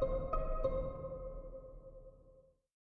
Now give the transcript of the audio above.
Thank you.